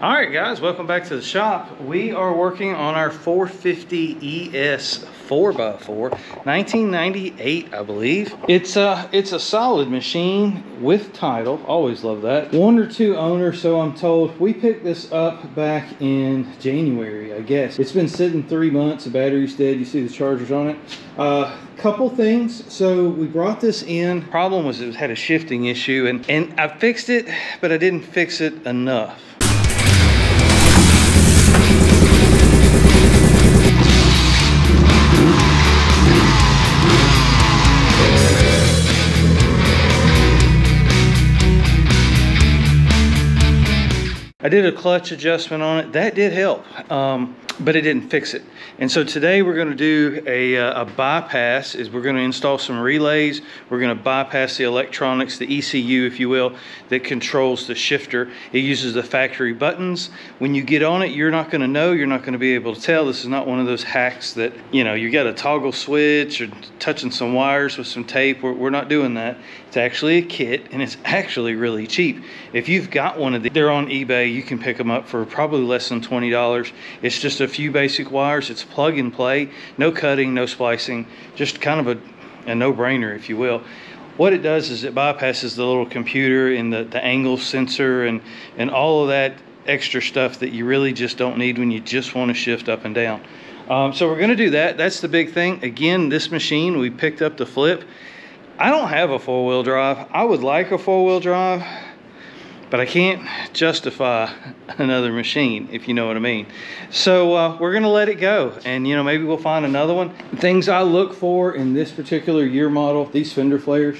All right, guys, welcome back to the shop. We are working on our 450 ES 4x4, 1998, I believe. It's a, it's a solid machine with title. Always love that. One or two owners, so I'm told. We picked this up back in January, I guess. It's been sitting three months. The battery's dead. You see the chargers on it. Uh, couple things. So we brought this in. Problem was it had a shifting issue, and, and I fixed it, but I didn't fix it enough. I did a clutch adjustment on it. That did help, um, but it didn't fix it. And so today we're going to do a, uh, a bypass. Is we're going to install some relays. We're going to bypass the electronics, the ECU, if you will, that controls the shifter. It uses the factory buttons. When you get on it, you're not going to know. You're not going to be able to tell. This is not one of those hacks that you know you got a toggle switch or touching some wires with some tape. We're, we're not doing that. It's actually a kit, and it's actually really cheap. If you've got one of these, they're on eBay. You can pick them up for probably less than twenty dollars. It's just a few basic wires. It's plug and play, no cutting, no splicing, just kind of a, a no-brainer, if you will. What it does is it bypasses the little computer and the, the angle sensor and, and all of that extra stuff that you really just don't need when you just want to shift up and down. Um, so we're going to do that. That's the big thing. Again, this machine, we picked up the flip. I don't have a four-wheel drive. I would like a four-wheel drive but I can't justify another machine, if you know what I mean. So uh, we're gonna let it go. And you know, maybe we'll find another one. Things I look for in this particular year model, these fender flares,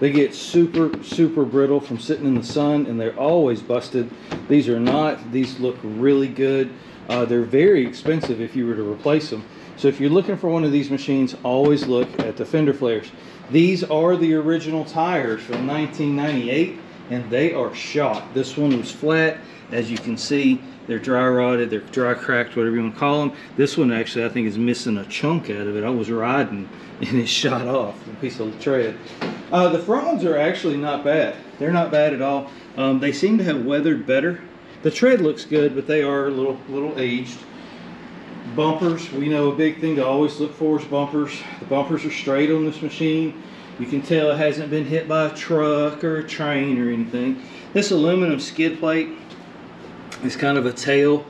they get super, super brittle from sitting in the sun and they're always busted. These are not, these look really good. Uh, they're very expensive if you were to replace them. So if you're looking for one of these machines, always look at the fender flares. These are the original tires from 1998 and they are shot. This one was flat, as you can see. They're dry rotted, they're dry cracked, whatever you want to call them. This one actually, I think, is missing a chunk out of it. I was riding and it shot off a piece of the tread. Uh, the front ones are actually not bad. They're not bad at all. Um, they seem to have weathered better. The tread looks good, but they are a little, little aged. Bumpers, we know a big thing to always look for is bumpers. The bumpers are straight on this machine. You can tell it hasn't been hit by a truck or a train or anything. This aluminum skid plate is kind of a tail.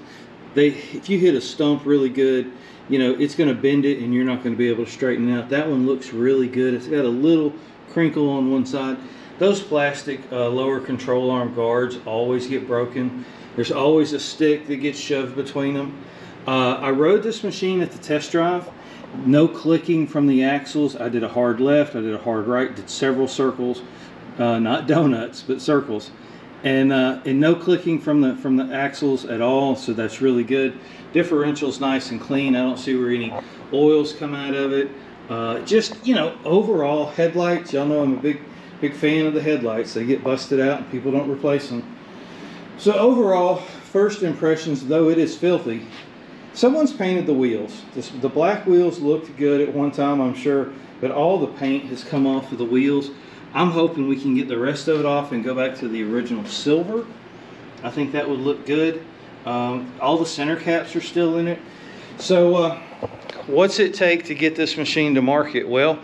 They, if you hit a stump really good, you know, it's going to bend it and you're not going to be able to straighten it out. That one looks really good. It's got a little crinkle on one side. Those plastic uh, lower control arm guards always get broken. There's always a stick that gets shoved between them. Uh, I rode this machine at the test drive no clicking from the axles. I did a hard left, I did a hard right, did several circles, uh, not donuts, but circles. And, uh, and no clicking from the from the axles at all, so that's really good. Differential's nice and clean. I don't see where any oils come out of it. Uh, just, you know, overall headlights, y'all know I'm a big, big fan of the headlights. They get busted out and people don't replace them. So overall, first impressions, though it is filthy, Someone's painted the wheels. This, the black wheels looked good at one time, I'm sure, but all the paint has come off of the wheels. I'm hoping we can get the rest of it off and go back to the original silver. I think that would look good. Um, all the center caps are still in it. So uh, what's it take to get this machine to market? Well,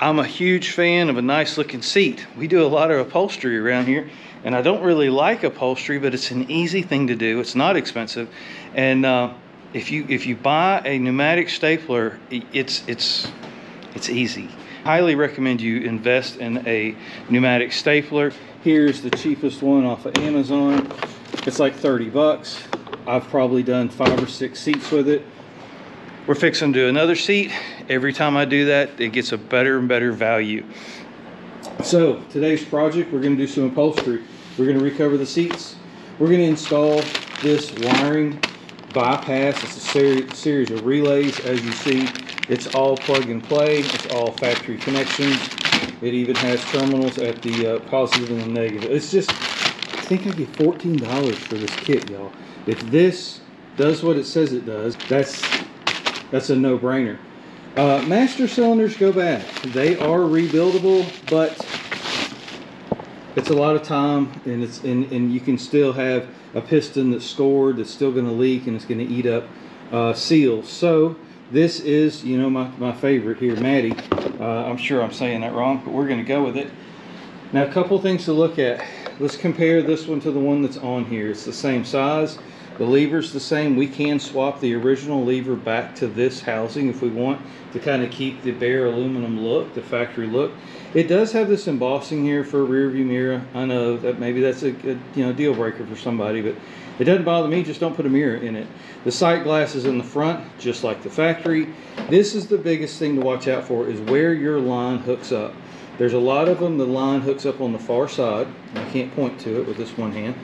I'm a huge fan of a nice looking seat. We do a lot of upholstery around here and I don't really like upholstery, but it's an easy thing to do. It's not expensive. And uh, if you if you buy a pneumatic stapler, it's it's it's easy. Highly recommend you invest in a pneumatic stapler. Here's the cheapest one off of Amazon. It's like 30 bucks. I've probably done five or six seats with it. We're fixing to do another seat. Every time I do that, it gets a better and better value. So today's project, we're gonna do some upholstery. We're gonna recover the seats. We're gonna install this wiring bypass. It's a seri series of relays. As you see, it's all plug and play. It's all factory connections. It even has terminals at the uh, positive and the negative. It's just, I think I get $14 for this kit, y'all. If this does what it says it does, that's that's a no-brainer. Uh, master cylinders go bad. They are rebuildable, but it's a lot of time and it's and, and you can still have a piston that's scored that's still going to leak and it's going to eat up uh, seals. So this is you know my, my favorite here Maddie uh, I'm sure I'm saying that wrong but we're going to go with it. Now a couple things to look at. Let's compare this one to the one that's on here. It's the same size the lever's the same we can swap the original lever back to this housing if we want to kind of keep the bare aluminum look the factory look it does have this embossing here for a rear view mirror. I know that maybe that's a good you know deal breaker for somebody, but it doesn't bother me. Just don't put a mirror in it. The sight glass is in the front, just like the factory. This is the biggest thing to watch out for is where your line hooks up. There's a lot of them, the line hooks up on the far side. I can't point to it with this one hand.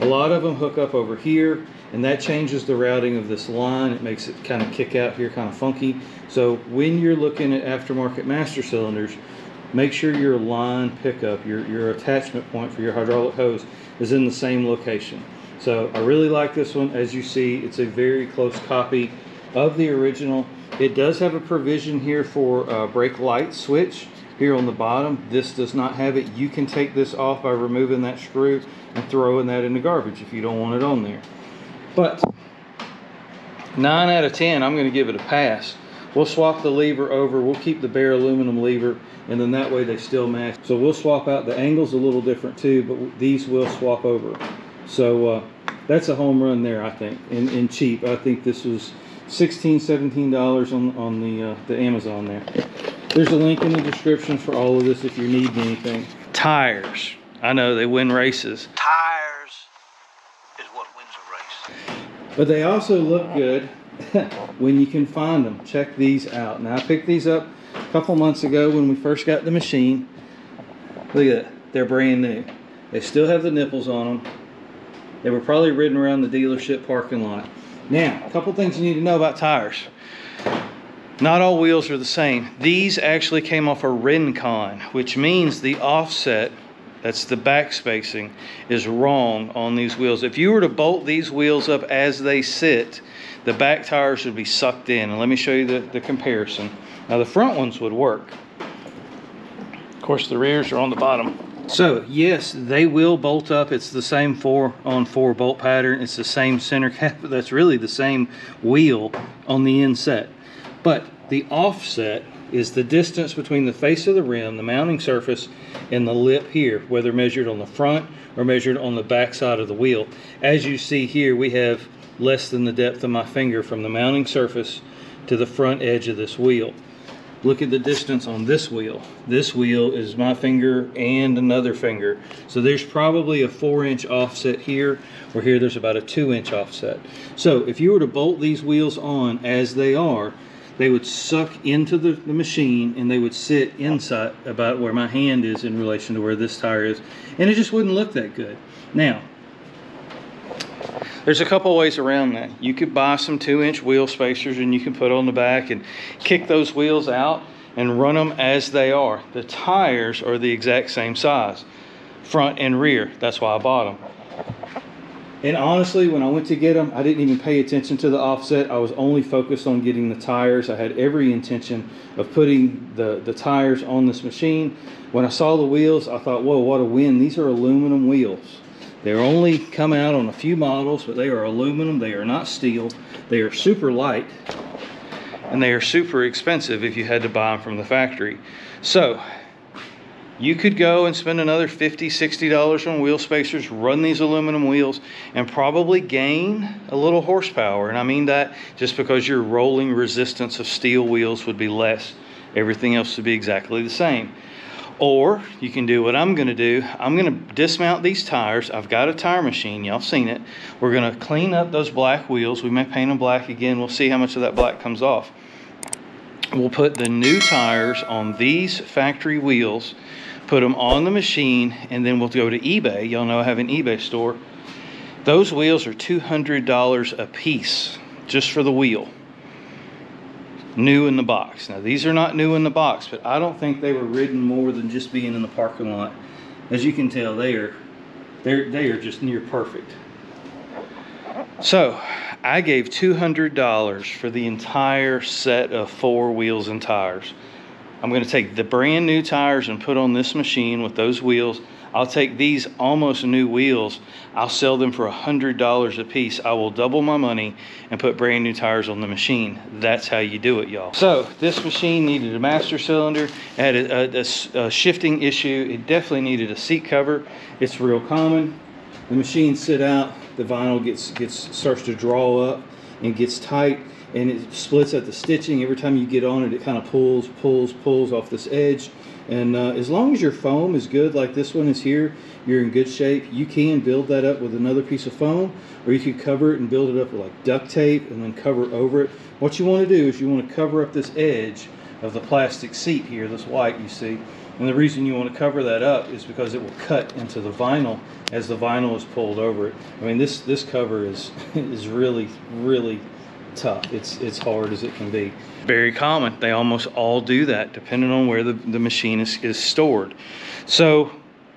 A lot of them hook up over here and that changes the routing of this line. It makes it kind of kick out here kind of funky. So when you're looking at aftermarket master cylinders, make sure your line pickup, your, your attachment point for your hydraulic hose is in the same location. So I really like this one. As you see, it's a very close copy of the original. It does have a provision here for a brake light switch here on the bottom. This does not have it. You can take this off by removing that screw and throwing that in the garbage if you don't want it on there. But 9 out of 10, I'm going to give it a pass. We'll swap the lever over. We'll keep the bare aluminum lever and then that way they still match. So we'll swap out, the angle's a little different too, but these will swap over. So uh, that's a home run there, I think, and, and cheap. I think this was 16 $17 on, on the, uh, the Amazon there. There's a link in the description for all of this if you need anything. Tires. I know they win races. Tires is what wins a race. But they also look good when you can find them. Check these out. Now I picked these up a couple months ago when we first got the machine. Look at that. They're brand new. They still have the nipples on them. They were probably ridden around the dealership parking lot. Now, a couple things you need to know about tires. Not all wheels are the same. These actually came off a Rincon, which means the offset, that's the back spacing, is wrong on these wheels. If you were to bolt these wheels up as they sit, the back tires would be sucked in. And let me show you the, the comparison. Now the front ones would work. Of course, the rears are on the bottom. So yes, they will bolt up. It's the same four on four bolt pattern. It's the same center cap. That's really the same wheel on the inset. But the offset is the distance between the face of the rim, the mounting surface, and the lip here, whether measured on the front or measured on the back side of the wheel. As you see here, we have less than the depth of my finger from the mounting surface to the front edge of this wheel look at the distance on this wheel. This wheel is my finger and another finger. So there's probably a four inch offset here, or here there's about a two inch offset. So if you were to bolt these wheels on as they are, they would suck into the, the machine and they would sit inside about where my hand is in relation to where this tire is. And it just wouldn't look that good. Now, there's a couple ways around that. You could buy some two inch wheel spacers and you can put on the back and kick those wheels out and run them as they are. The tires are the exact same size, front and rear. That's why I bought them. And honestly, when I went to get them, I didn't even pay attention to the offset. I was only focused on getting the tires. I had every intention of putting the, the tires on this machine. When I saw the wheels, I thought, whoa, what a win. These are aluminum wheels. They're only come out on a few models, but they are aluminum. They are not steel. They are super light, and they are super expensive if you had to buy them from the factory. So you could go and spend another $50, $60 on wheel spacers, run these aluminum wheels, and probably gain a little horsepower. And I mean that just because your rolling resistance of steel wheels would be less. Everything else would be exactly the same. Or you can do what I'm going to do. I'm going to dismount these tires. I've got a tire machine. Y'all seen it. We're going to clean up those black wheels. We may paint them black again. We'll see how much of that black comes off. We'll put the new tires on these factory wheels, put them on the machine, and then we'll go to eBay. Y'all know I have an eBay store. Those wheels are $200 a piece just for the wheel new in the box. Now these are not new in the box, but I don't think they were ridden more than just being in the parking lot. As you can tell, they are they're they are just near perfect. So I gave $200 for the entire set of four wheels and tires. I'm going to take the brand new tires and put on this machine with those wheels. I'll take these almost new wheels, I'll sell them for a $100 a piece. I will double my money and put brand new tires on the machine. That's how you do it, y'all. So this machine needed a master cylinder, it had a shifting issue. It definitely needed a seat cover. It's real common. The machine sit out, the vinyl gets, gets, starts to draw up and gets tight and it splits at the stitching. Every time you get on it, it kind of pulls, pulls, pulls off this edge. And uh, as long as your foam is good, like this one is here, you're in good shape. You can build that up with another piece of foam, or you could cover it and build it up with like duct tape and then cover over it. What you want to do is you want to cover up this edge of the plastic seat here, this white you see. And the reason you want to cover that up is because it will cut into the vinyl as the vinyl is pulled over it. I mean, this this cover is is really really tough. It's it's hard as it can be. Very common. They almost all do that, depending on where the, the machine is, is stored. So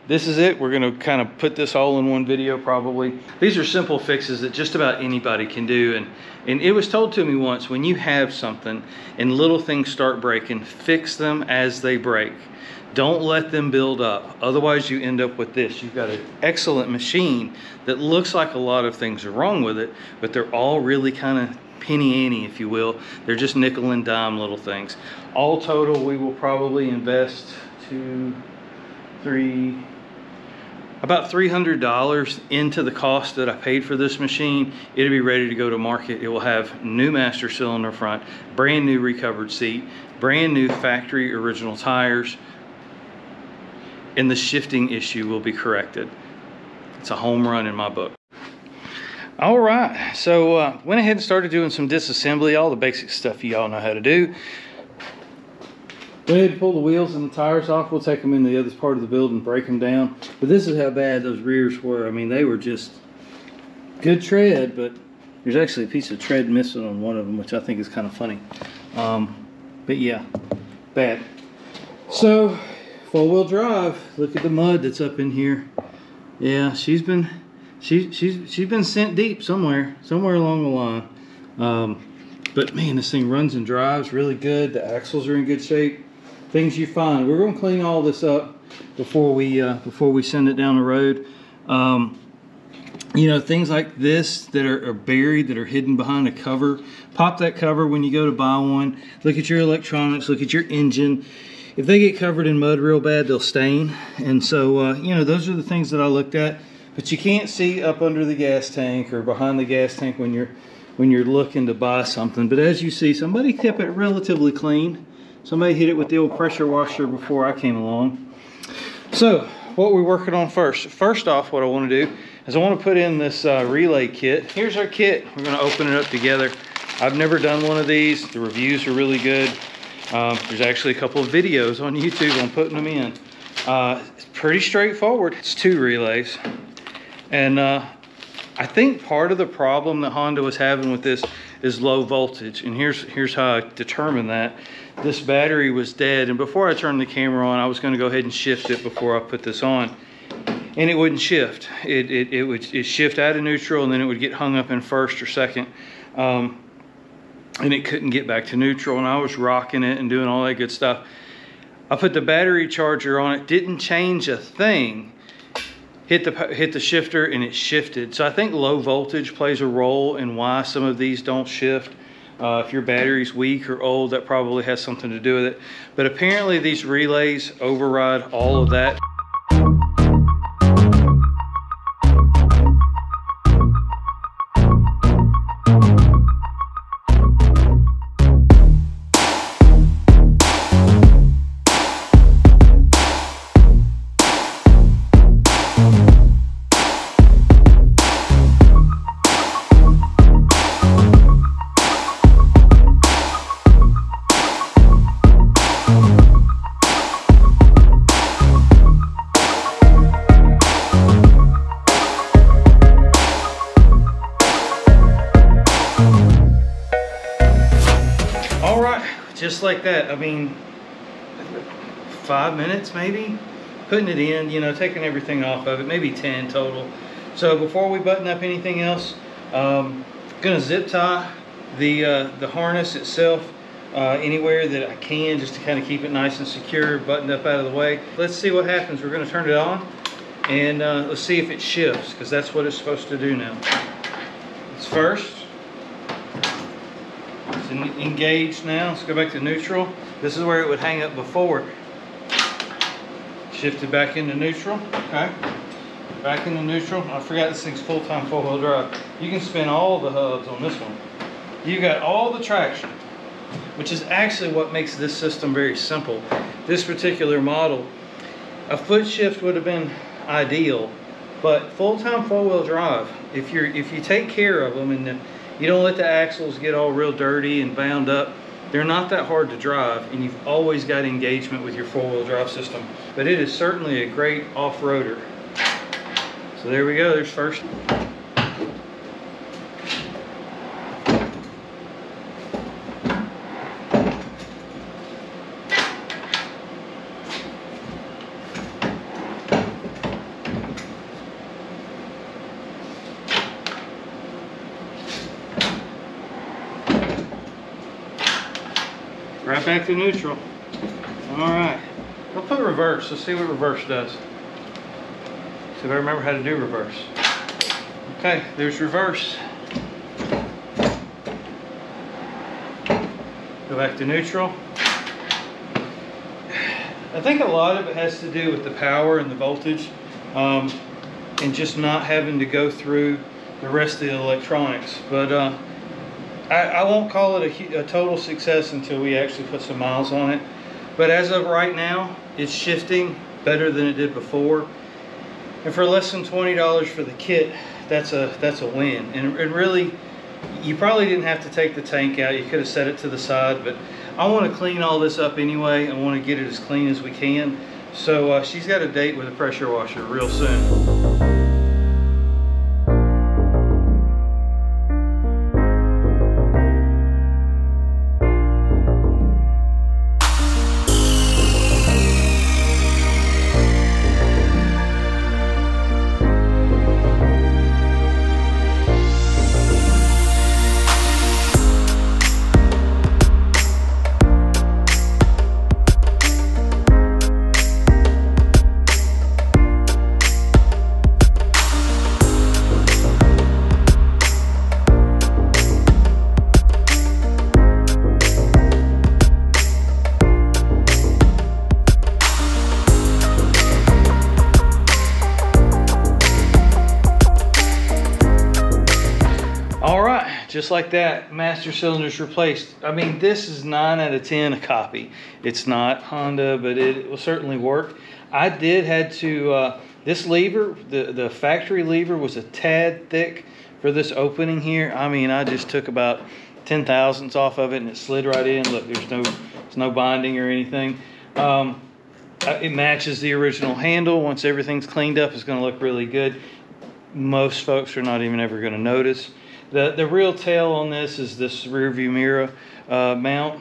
this is it. We're gonna kind of put this all in one video probably. These are simple fixes that just about anybody can do. And, and it was told to me once, when you have something and little things start breaking, fix them as they break. Don't let them build up. Otherwise you end up with this. You've got an excellent machine that looks like a lot of things are wrong with it, but they're all really kind of penny ante, if you will. They're just nickel and dime little things. All total, we will probably invest two, three, about $300 into the cost that I paid for this machine. It'll be ready to go to market. It will have new master cylinder front, brand new recovered seat, brand new factory original tires, and the shifting issue will be corrected. It's a home run in my book. All right, so uh, went ahead and started doing some disassembly, all the basic stuff you all know how to do. Went ahead and pull the wheels and the tires off. We'll take them into the other part of the building, break them down. But this is how bad those rears were. I mean, they were just good tread, but there's actually a piece of tread missing on one of them, which I think is kind of funny. Um, but yeah, bad. So, four-wheel drive. Look at the mud that's up in here. Yeah, she's been she she's she's been sent deep somewhere, somewhere along the line. Um, but man, this thing runs and drives really good. The axles are in good shape. Things you find. We're gonna clean all this up before we uh, before we send it down the road. Um, you know things like this that are, are buried that are hidden behind a cover pop that cover when you go to buy one look at your electronics look at your engine if they get covered in mud real bad they'll stain. And so uh, you know those are the things that i looked at. But you can't see up under the gas tank or behind the gas tank when you're when you're looking to buy something. But as you see somebody kept it relatively clean. Somebody hit it with the old pressure washer before i came along. So what we're working on first? First off what i want to do is i want to put in this uh, relay kit. Here's our kit. We're going to open it up together. I've never done one of these. The reviews are really good um, there's actually a couple of videos on youtube on putting them in uh, it's pretty straightforward it's two relays and uh, I think part of the problem that Honda was having with this is low voltage. And here's, here's how I determined that. This battery was dead. And before I turned the camera on, I was gonna go ahead and shift it before I put this on. And it wouldn't shift. It, it, it would shift out of neutral and then it would get hung up in first or second. Um, and it couldn't get back to neutral. And I was rocking it and doing all that good stuff. I put the battery charger on it, didn't change a thing hit the hit the shifter and it shifted. So I think low voltage plays a role in why some of these don't shift. Uh, if your battery's weak or old, that probably has something to do with it. But apparently these relays override all of that. Just like that. I mean, five minutes maybe, putting it in, you know, taking everything off of it, maybe 10 total. So before we button up anything else, um, gonna zip tie the, uh, the harness itself uh, anywhere that I can just to kind of keep it nice and secure, buttoned up out of the way. Let's see what happens. We're gonna turn it on And uh, let's see if it shifts, because that's what it's supposed to do now. It's first. It's en- engaged now. Let's go back to neutral. This is where it would hang up before. Shifted back into neutral. Okay. Back into neutral. I forgot this thing's full-time four-wheel drive. You can spin all the hubs on this one. You got all the traction, which is actually what makes this system very simple. This particular model, a foot shift would have been ideal, but full-time four-wheel drive, if you're if you take care of them and you don't let the axles get all real dirty and bound up, they're not that hard to drive, and you've always got engagement with your four-wheel drive system. But it is certainly a great off-roader. So there we go. There's first. Right back to neutral. All right. I'll put reverse. Let's see what reverse does. See if I remember how to do reverse. Okay, there's reverse. Go back to neutral. I think a lot of it has to do with the power and the voltage um, and just not having to go through the rest of the electronics. But uh, I, I won't call it a, a total success until we actually put some miles on it. But as of right now, it's shifting better than it did before. And for less than twenty dollars for the kit, that's a that's a win. And, and really, you probably didn't have to take the tank out. You could have set it to the side. But I want to clean all this up anyway. I want to get it as clean as we can. So uh, she's got a date with a pressure washer real soon. Like that, master cylinder's replaced. I mean, this is nine out of 10 a copy. It's not Honda, but it will certainly work. I did had to, uh, this lever, the, the factory lever was a tad thick for this opening here. I mean, I just took about 10 thousandths off of it and it slid right in. Look, there's no, there's no binding or anything. Um, uh, it matches the original handle. Once everything's cleaned up, it's gonna look really good. Most folks are not even ever gonna notice. The, the real tale on this is this rear view mirror uh, mount.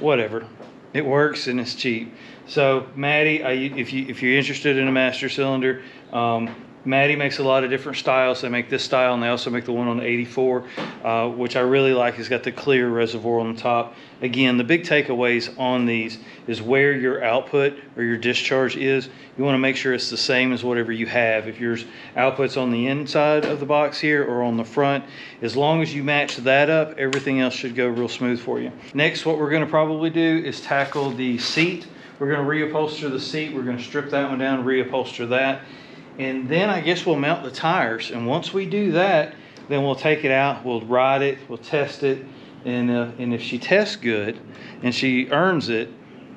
Whatever, it works and it's cheap. So Maddie, I, if you if you're interested in a master cylinder, um, Maddie makes a lot of different styles. They make this style and they also make the one on the 84, uh, which I really like. It's got the clear reservoir on the top. Again, the big takeaways on these is where your output or your discharge is. You want to make sure it's the same as whatever you have. If your output's on the inside of the box here or on the front, as long as you match that up, everything else should go real smooth for you. Next, what we're going to probably do is tackle the seat. We're going to reupholster the seat. We're going to strip that one down, reupholster that. And then I guess we'll mount the tires. And once we do that, then we'll take it out, we'll ride it, we'll test it. And, uh, and if she tests good and she earns it,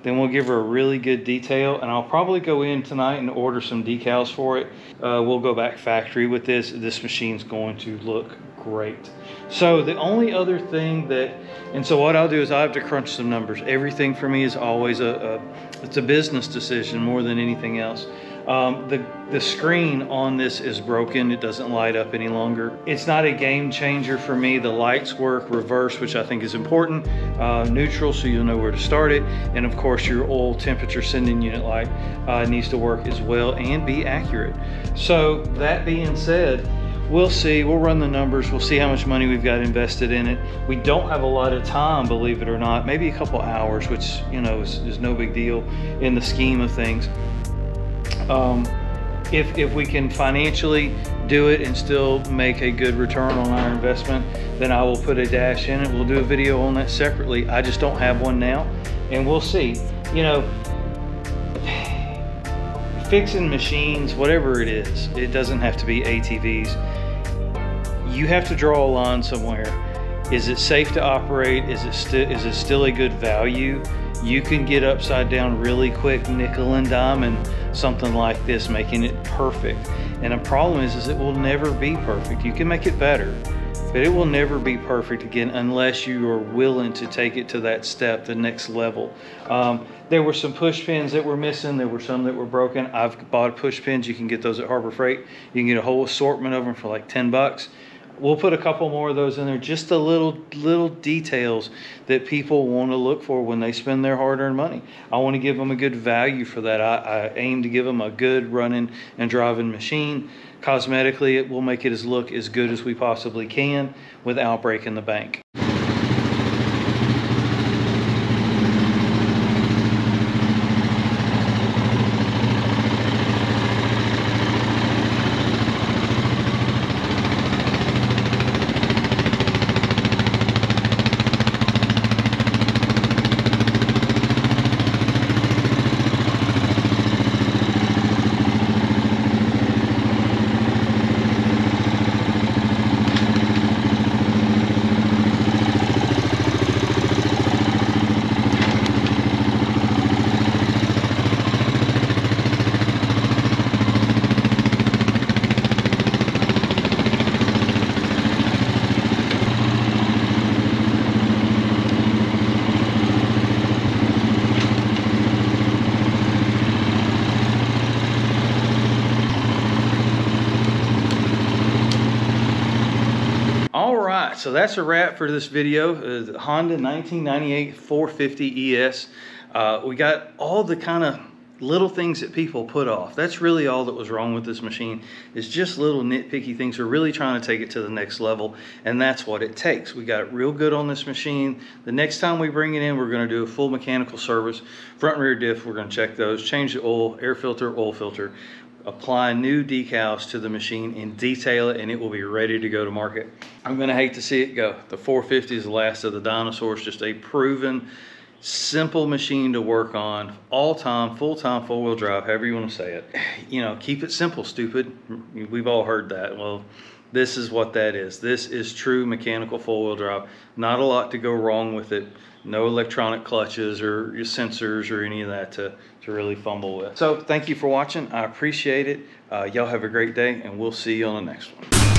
then we'll give her a really good detail. And I'll probably go in tonight and order some decals for it. Uh, we'll go back factory with this. This machine's going to look great. So the only other thing that, and so what I'll do is I have to crunch some numbers. Everything for me is always a, a it's a business decision more than anything else. Um, the the screen on this is broken. It doesn't light up any longer. It's not a game changer for me. The lights work reverse, which I think is important. Uh, neutral, so you'll know where to start it. And of course, your oil temperature sending unit light uh, needs to work as well and be accurate. So that being said, we'll see. We'll run the numbers. We'll see how much money we've got invested in it. We don't have a lot of time, believe it or not. Maybe a couple hours, which you know is, is no big deal in the scheme of things. Um, if, if we can financially do it and still make a good return on our investment, then I will put a dash in it. We'll do a video on that separately. I just don't have one now and we'll see. You know, fixing machines, whatever it is, it doesn't have to be ATVs. You have to draw a line somewhere. Is it safe to operate? Is it is it still a good value? You can get upside down really quick, nickel and diamond, something like this, making it perfect. And the problem is, is it will never be perfect. You can make it better, but it will never be perfect again unless you are willing to take it to that step, the next level. Um, there were some push pins that were missing. There were some that were broken. I've bought push pins. You can get those at Harbor Freight. You can get a whole assortment of them for like 10 bucks. We'll put a couple more of those in there, just the little little details that people want to look for when they spend their hard-earned money. I want to give them a good value for that. I, I aim to give them a good running and driving machine. Cosmetically, it will make it as look as good as we possibly can without breaking the bank. All right, so that's a wrap for this video. Uh, Honda 1998 450 ES. Uh, we got all the kind of little things that people put off. That's really all that was wrong with this machine. It's just little nitpicky things. We're really trying to take it to the next level, and that's what it takes. We got it real good on this machine. The next time we bring it in, we're going to do a full mechanical service. Front rear diff, we're going to check those, change the oil, air filter, oil filter apply new decals to the machine and detail it and it will be ready to go to market. I'm gonna hate to see it go. The 450 is the last of the dinosaurs, just a proven, simple machine to work on, all time, full time, four wheel drive, however you wanna say it. You know, keep it simple, stupid. We've all heard that. Well, this is what that is. This is true mechanical four wheel drive. Not a lot to go wrong with it. No electronic clutches or sensors or any of that to, to really fumble with. So thank you for watching. I appreciate it. Uh, y'all have a great day and we'll see you on the next one.